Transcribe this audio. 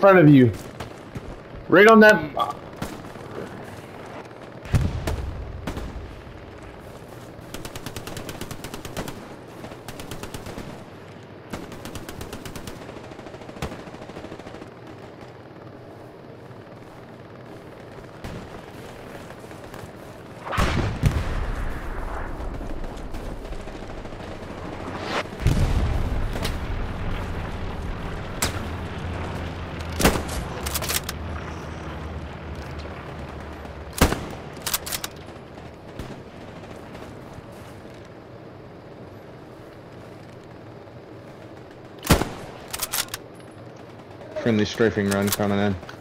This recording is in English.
front of you. Right on that. Friendly strafing run coming in.